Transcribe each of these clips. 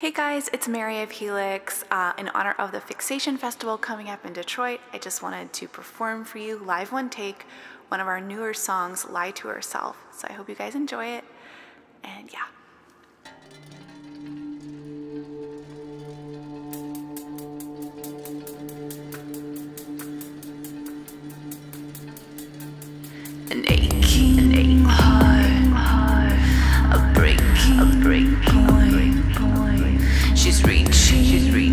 Hey guys, it's Mari of Helix. Uh, in honor of the Fixation Festival coming up in Detroit, I just wanted to perform for you live one take one of our newer songs, Lie to Herself. So I hope you guys enjoy it. And yeah. She's reaching,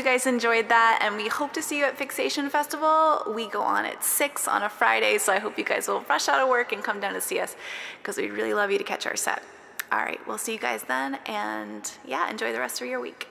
you guys enjoyed that, and we hope to see you at Fixation Festival. We go on at 6 on a Friday, so I hope you guys will rush out of work and come down to see us because we'd really love you to catch our set. All right, we'll see you guys then, and yeah, enjoy the rest of your week.